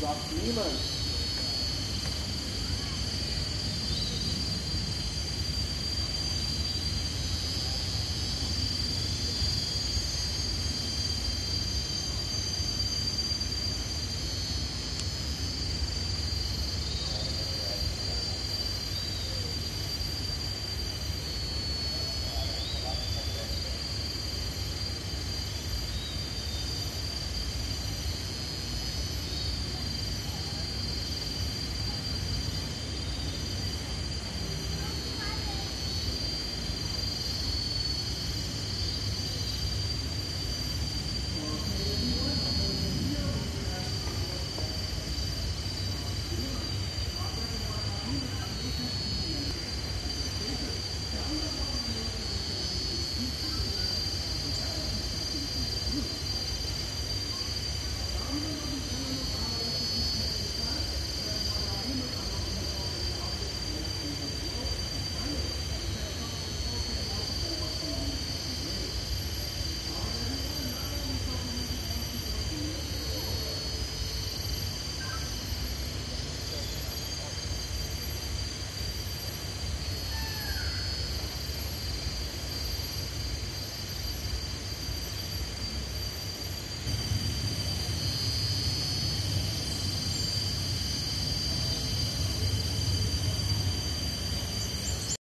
do Aclimas